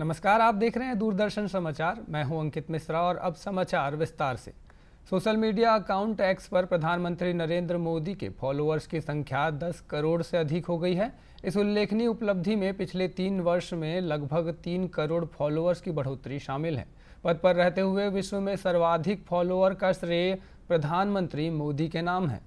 नमस्कार, आप देख रहे हैं दूरदर्शन समाचार। मैं हूँ अंकित मिश्रा और अब समाचार विस्तार से। सोशल मीडिया अकाउंट एक्स पर प्रधानमंत्री नरेंद्र मोदी के फॉलोअर्स की संख्या 10 करोड़ से अधिक हो गई है। इस उल्लेखनीय उपलब्धि में पिछले तीन वर्ष में लगभग तीन करोड़ फॉलोअर्स की बढ़ोतरी शामिल है। पद पर रहते हुए विश्व में सर्वाधिक फॉलोअर का श्रेय प्रधानमंत्री मोदी के नाम है।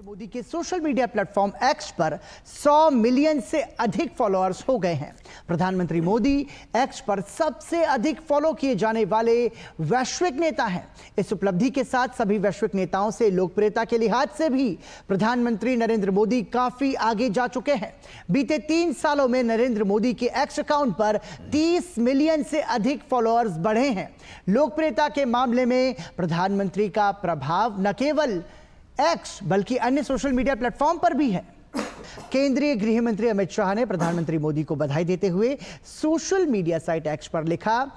नरेंद्र मोदी के सोशल मीडिया प्लेटफॉर्म एक्स पर 100 मिलियन से अधिक फॉलोअर्स हो गए हैं। प्रधानमंत्री मोदी एक्स पर सबसे अधिक फॉलो किए जाने वाले वैश्विक नेता हैं। इस उपलब्धि के साथ सभी वैश्विक नेताओं से लोकप्रियता के लिहाज से भी प्रधानमंत्री नरेंद्र मोदी काफ़ी आगे जा चुके हैं। बीते तीन सालों में नरेंद्र मोदी के एक्स अकाउंट पर 30 मिलियन से अधिक फॉलोअर्स बढ़े हैं। लोकप्रियता के मामले में प्रधानमंत्री का प्रभाव न केवल एक्स बल्कि अन्य सोशल मीडिया प्लेटफॉर्म पर भी है। केंद्रीय गृह मंत्री अमित शाह ने प्रधानमंत्री मोदी को बधाई देते हुए सोशल मीडिया साइट एक्स पर लिखा,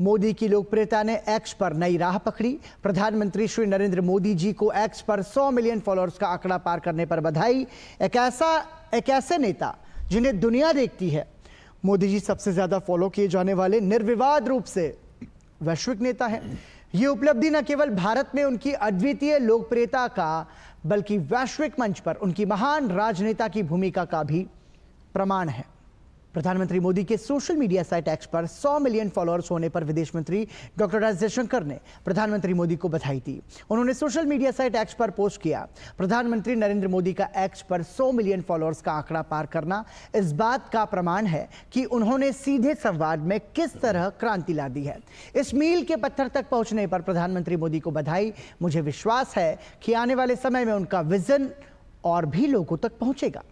मोदी की लोकप्रियता ने एक्स पर नई राह पकड़ी। प्रधानमंत्री श्री नरेंद्र मोदी जी को एक्स पर 100 मिलियन फॉलोअर्स का आंकड़ा पार करने पर बधाई। एक ऐसा, एक ऐसे नेता जिन्हें दुनिया देखती है। मोदी जी सबसे ज़्यादा फॉलो किए जाने वाले निर्विवाद रूप से वैश्विक नेता हैं। ये उपलब्धि न केवल भारत में उनकी अद्वितीय लोकप्रियता का, बल्कि वैश्विक मंच पर उनकी महान राजनेता की भूमिका का भी प्रमाण है। प्रधानमंत्री मोदी के सोशल मीडिया साइट एक्स पर 100 मिलियन फॉलोअर्स होने पर विदेश मंत्री डॉक्टर एस जयशंकर ने प्रधानमंत्री मोदी को बधाई दी। उन्होंने सोशल मीडिया साइट एक्स पर पोस्ट किया, प्रधानमंत्री नरेंद्र मोदी का एक्स पर 100 मिलियन फॉलोअर्स का आंकड़ा पार करना इस बात का प्रमाण है कि उन्होंने सीधे संवाद में किस तरह क्रांति ला दी है। इस मील के पत्थर तक पहुँचने पर प्रधानमंत्री मोदी को बधाई। मुझे विश्वास है कि आने वाले समय में उनका विजन और भी लोगों तक पहुंचेगा।